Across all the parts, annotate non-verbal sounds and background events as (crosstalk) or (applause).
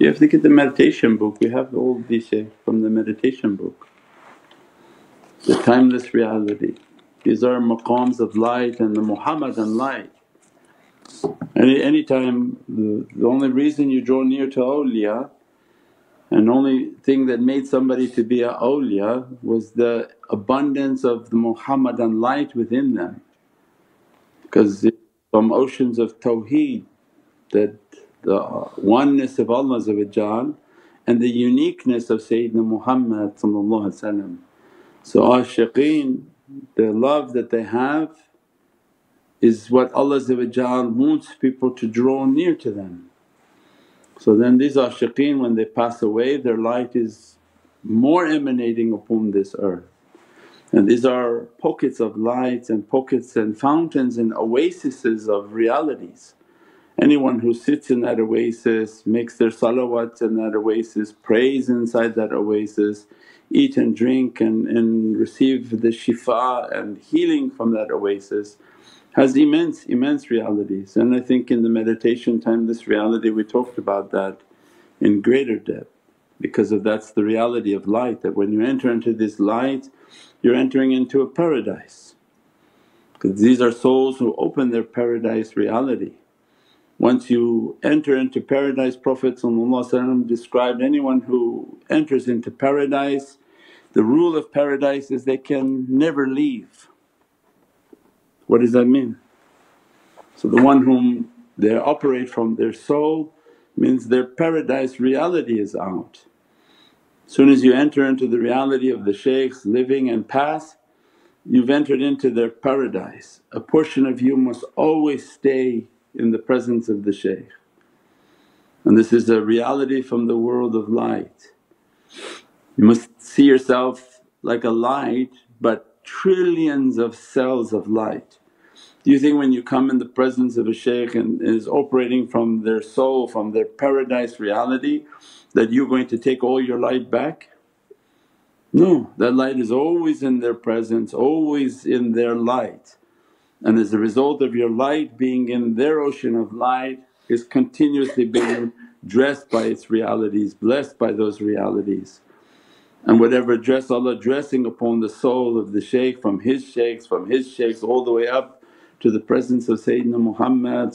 You have to get the meditation book, we have all these uh, from the meditation book. The timeless reality. These are maqams of light and the Muhammadan light. Any, any time the, the only reason you draw near to awliya and only thing that made somebody to be a awliya was the abundance of the Muhammadan light within them. Because from oceans of tawheed that the oneness of Allah and the uniqueness of Sayyidina Muhammad So ashiqeen the love that they have is what Allah wants people to draw near to them. So then these ashiqeen when they pass away their light is more emanating upon this earth. And these are pockets of lights and pockets and fountains and oases of realities. Anyone who sits in that oasis, makes their salawats in that oasis, prays inside that oasis, eat and drink and, and receive the shifa and healing from that oasis has immense, immense realities. And I think in the meditation time this reality we talked about that in greater depth because of that's the reality of light that when you enter into this light you're entering into a paradise because these are souls who open their paradise reality. Once you enter into paradise Prophet described anyone who enters into paradise, the rule of paradise is they can never leave. What does that mean? So the one whom they operate from their soul means their paradise reality is out. As soon as you enter into the reality of the shaykhs living and past, you've entered into their paradise. A portion of you must always stay in the presence of the shaykh. And this is a reality from the world of light. You must see yourself like a light but trillions of cells of light. Do you think when you come in the presence of a shaykh and is operating from their soul, from their paradise reality that you're going to take all your light back? No, that light is always in their presence, always in their light and as a result of your light being in their ocean of light is continuously being dressed by its realities, blessed by those realities. And whatever dress Allah dressing upon the soul of the shaykh from his shaykhs, from his shaykhs all the way up to the presence of Sayyidina Muhammad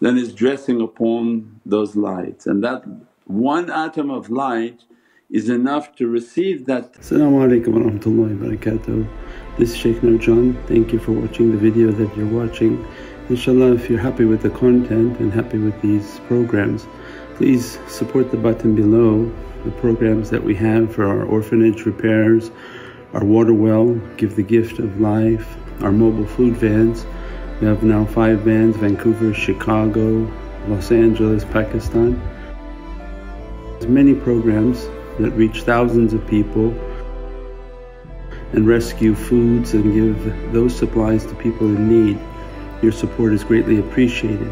then is dressing upon those lights and that one atom of light is enough to receive that. As-salamu alaykum wa rahmatullahi wa barakatuh. This is Shaykh Nurjan. Thank you for watching the video that you're watching. Inshallah if you're happy with the content and happy with these programs please support the button below the programs that we have for our orphanage repairs, our water well, Give the Gift of Life, our mobile food vans. We have now five vans Vancouver, Chicago, Los Angeles, Pakistan. There's many programs that reach thousands of people and rescue foods and give those supplies to people in need. Your support is greatly appreciated.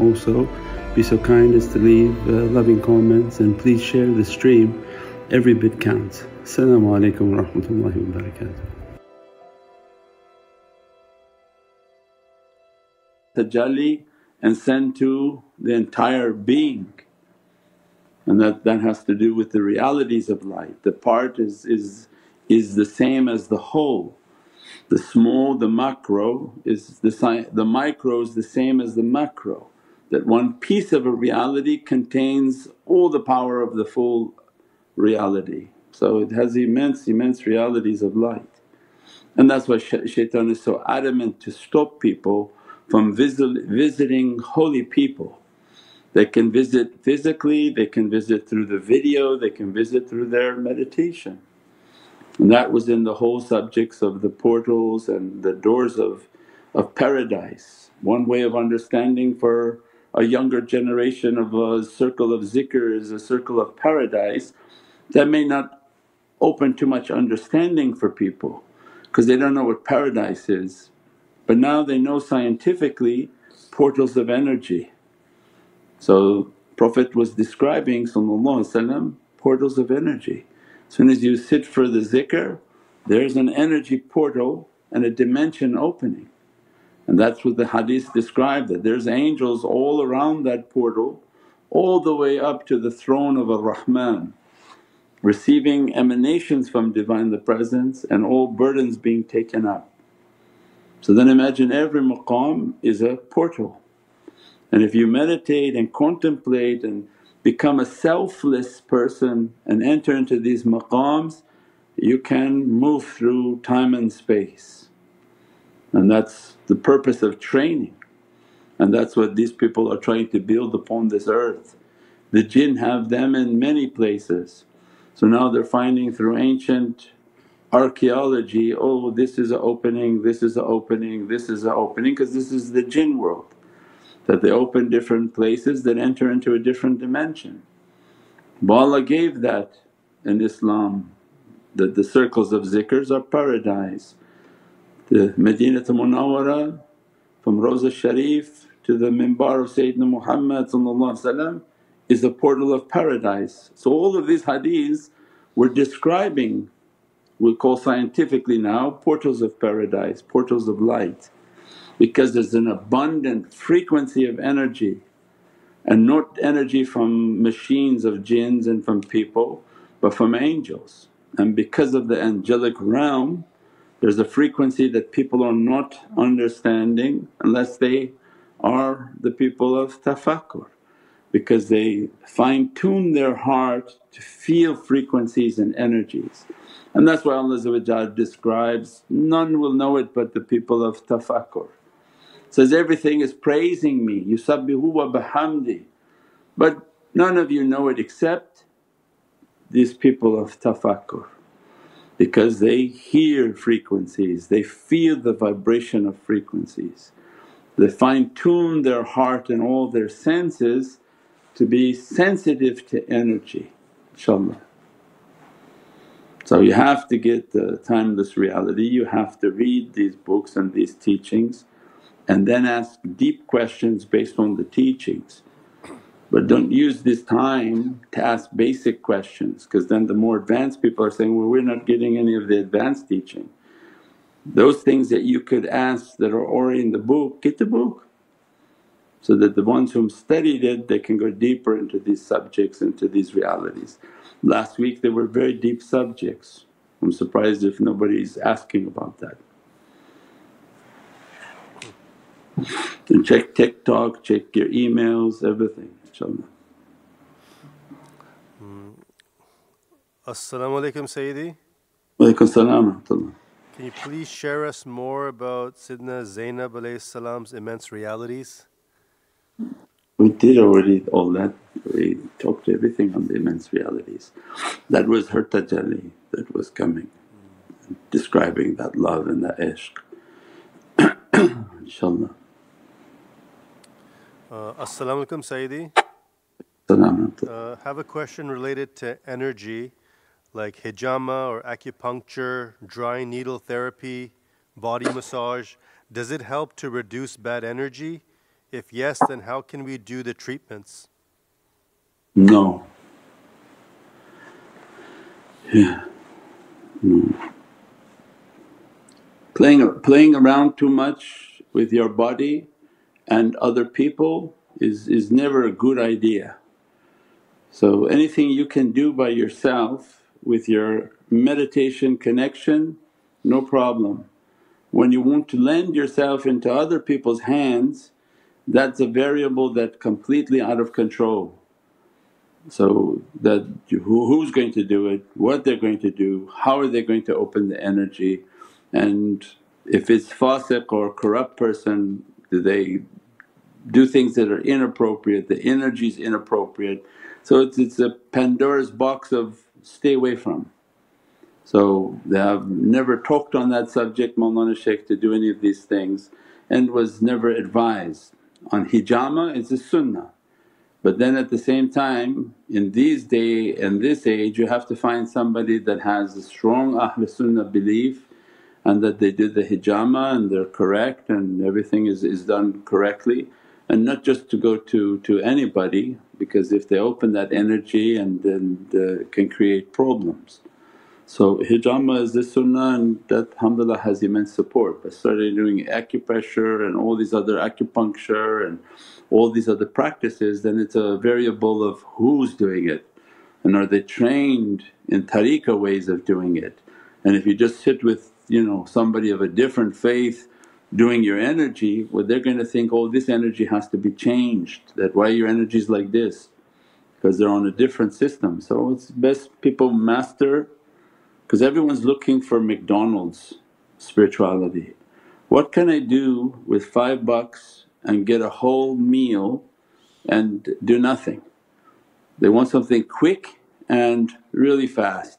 Also, be so kind as to leave uh, loving comments and please share the stream. Every bit counts. Assalamu alaikum wa rahmatullahi wa barakatuh. Tajalli and send to the entire being and that, that has to do with the realities of light. The part is, is is the same as the whole. The small, the macro is the, the micro is the same as the macro that one piece of a reality contains all the power of the full reality. So it has immense, immense realities of light. And that's why shaitan is so adamant to stop people from visit, visiting holy people. They can visit physically, they can visit through the video, they can visit through their meditation. And that was in the whole subjects of the portals and the doors of, of paradise. One way of understanding for a younger generation of a circle of zikr is a circle of paradise that may not open too much understanding for people because they don't know what paradise is. But now they know scientifically portals of energy. So Prophet was describing portals of energy As soon as you sit for the zikr there's an energy portal and a dimension opening. And that's what the hadith described that there's angels all around that portal all the way up to the throne of Ar-Rahman receiving emanations from Divine the Presence and all burdens being taken up. So then imagine every maqam is a portal and if you meditate and contemplate and become a selfless person and enter into these maqams you can move through time and space and that's the purpose of training and that's what these people are trying to build upon this earth. The jinn have them in many places. So now they're finding through ancient archaeology, oh this is an opening, this is an opening, this is an opening because this is the jinn world that they open different places that enter into a different dimension. But Allah gave that in Islam that the circles of zikrs are paradise. The Madinatul Munawwara from Rawza Sharif to the mimbar of Sayyidina Muhammad is the portal of paradise. So all of these hadiths were describing we call scientifically now portals of paradise, portals of light because there's an abundant frequency of energy and not energy from machines of jinns and from people but from angels. And because of the angelic realm there's a frequency that people are not understanding unless they are the people of tafakkur because they fine tune their heart to feel frequencies and energies. And that's why Allah describes, none will know it but the people of tafakkur. Says, everything is praising me, yusabbihu wa bihamdi. But none of you know it except these people of tafakkur because they hear frequencies, they feel the vibration of frequencies. They fine tune their heart and all their senses to be sensitive to energy inshaAllah. So you have to get the timeless reality, you have to read these books and these teachings and then ask deep questions based on the teachings. But don't use this time to ask basic questions because then the more advanced people are saying, well we're not getting any of the advanced teaching. Those things that you could ask that are already in the book, get the book so that the ones whom studied it they can go deeper into these subjects, into these realities. Last week they were very deep subjects, I'm surprised if nobody's asking about that. And check TikTok, check your emails, everything inshaAllah. Mm. As-salamu alaykum Sayyidi. Walaykum salam can you please share us more about Sidna Zainab salam's immense realities? We did already all that, we talked everything on the immense realities. That was her tajalli that was coming, describing that love and that ishq. (coughs) InshaAllah. Uh, As-salamu alaykum Sayyidi. Uh, have a question related to energy like hijama or acupuncture, dry needle therapy, body massage, does it help to reduce bad energy? If yes, then how can we do the treatments? No. Yeah. No. Playing, playing around too much with your body and other people is, is never a good idea. So anything you can do by yourself with your meditation connection, no problem. When you want to lend yourself into other people's hands, that's a variable that completely out of control. So that who, who's going to do it, what they're going to do, how are they going to open the energy and if it's fasiq or corrupt person they do things that are inappropriate, the energy is inappropriate. So it's, it's a Pandora's box of stay away from. So they have never talked on that subject Mawlana Shaykh to do any of these things and was never advised. On hijama it's a sunnah but then at the same time in these day and this age you have to find somebody that has a strong Ahlul Sunnah belief and that they did the hijama and they're correct and everything is, is done correctly and not just to go to, to anybody because if they open that energy and then the, can create problems. So hijama is the sunnah and that alhamdulillah has immense support. I started doing acupressure and all these other acupuncture and all these other practices then it's a variable of who's doing it and are they trained in tariqah ways of doing it. And if you just sit with you know somebody of a different faith doing your energy, well they're going to think, oh this energy has to be changed, that why your energy is like this because they're on a different system. So it's best people master because everyone's looking for McDonald's spirituality. What can I do with five bucks and get a whole meal and do nothing? They want something quick and really fast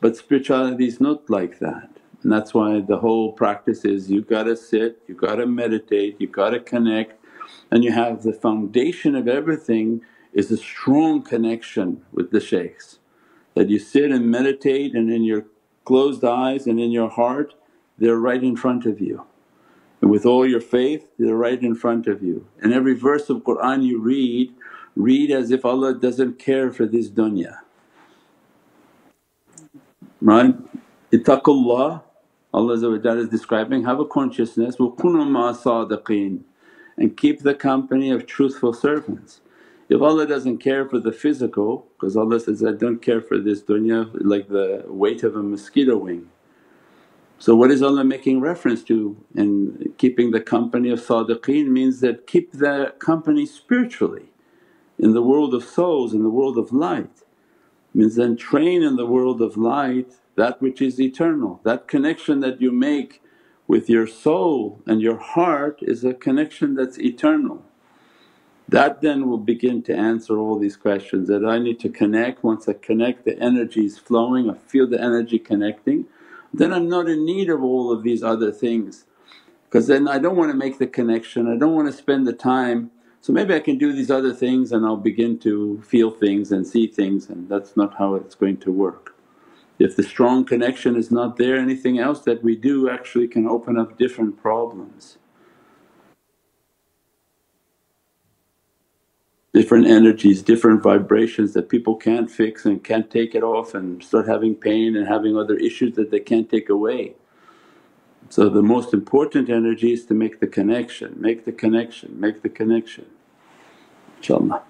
but spirituality is not like that and that's why the whole practice is you gotta sit, you gotta meditate, you gotta connect and you have the foundation of everything is a strong connection with the shaykhs that you sit and meditate and in your closed eyes and in your heart they're right in front of you. And with all your faith they're right in front of you. And every verse of Qur'an you read, read as if Allah doesn't care for this dunya. Right? Ittaqullah Allah is describing, have a consciousness, وَكُنُوا مَا صَادِقِينَ and keep the company of truthful servants. If Allah doesn't care for the physical because Allah says, I don't care for this dunya like the weight of a mosquito wing. So what is Allah making reference to in keeping the company of sadiqeen means that keep the company spiritually in the world of souls, in the world of light. Means then train in the world of light that which is eternal. That connection that you make with your soul and your heart is a connection that's eternal. That then will begin to answer all these questions that I need to connect, once I connect the energy is flowing, I feel the energy connecting, then I'm not in need of all of these other things because then I don't want to make the connection, I don't want to spend the time so maybe I can do these other things and I'll begin to feel things and see things and that's not how it's going to work. If the strong connection is not there anything else that we do actually can open up different problems. different energies, different vibrations that people can't fix and can't take it off and start having pain and having other issues that they can't take away. So the most important energy is to make the connection, make the connection, make the connection inshaAllah.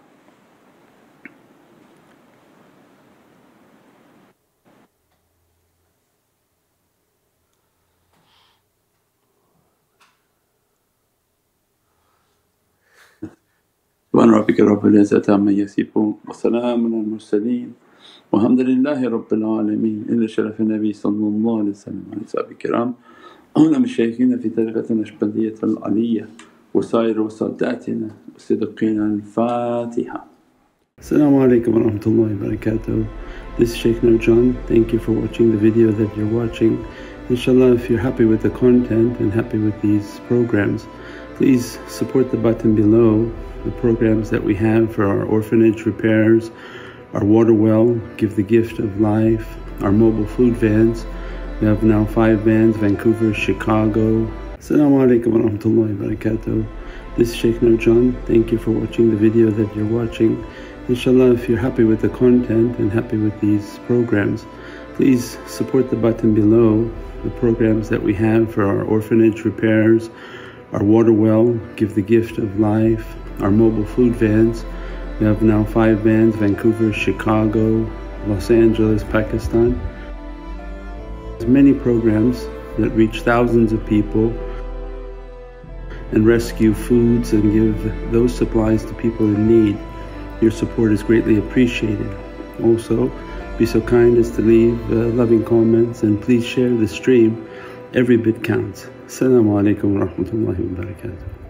سبحان ربك رب العزة عما يصفون وسلام على المرسلين والحمد لله رب العالمين إلى شرف النبي صلى الله عليه وسلم وعلى أصحابه الكرام هنا مشايخنا في طريقة النشبندية العلية وسائر وساداتنا وصدقين الفاتحة Assalamu alaikum wa rahmatullahi wa barakatuh. This is Shaykh Nurjan. Thank you for watching the video that you're watching. Inshallah if you're happy with the content and happy with these programs please support the button below the programs that we have for our orphanage repairs, our water well, Give the Gift of Life, our mobile food vans. We have now five vans, Vancouver, Chicago. Assalamu alaikum wa rahmatullahi wa barakatuh. This is Shaykh Nurjan. Thank you for watching the video that you're watching. Inshallah if you're happy with the content and happy with these programs please support the button below the programs that we have for our orphanage repairs, our water well, Give the Gift of Life, our mobile food vans. We have now five vans, Vancouver, Chicago, Los Angeles, Pakistan. There's many programs that reach thousands of people and rescue foods and give those supplies to people in need. Your support is greatly appreciated. Also, be so kind as to leave uh, loving comments and please share the stream. Every bit counts. Assalamu alaikum wa rahmatullahi wa barakatuh.